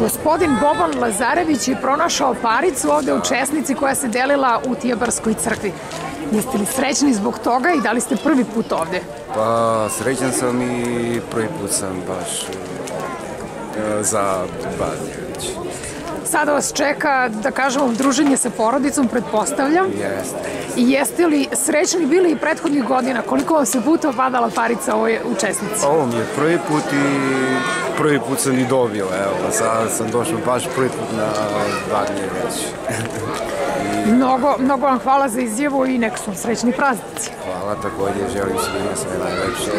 Gospodin Boban Lazarević je pronašao paricu ovde u Česnici koja se delila u Tijabarskoj crkvi. Jeste li srećni zbog toga i da li ste prvi put ovde? Pa srećan sam i prvi put sam baš e, za Badnjević. Sada vas čeka, da kažemo, druženje sa porodicom, pretpostavljam. Jeste. I jeste li srećni bili i prethodnih godina? Koliko vam se puta padala parica ovoj u Česnici? Ovo mi je prvi put i prvi put sam i dobio, evo, sad sam došao baš prvi put na Badnjević. Mnogo, mnogo vam hvala za izjavu i nek su srećni praznici. Hvala, takođe želim svima sve najlepše.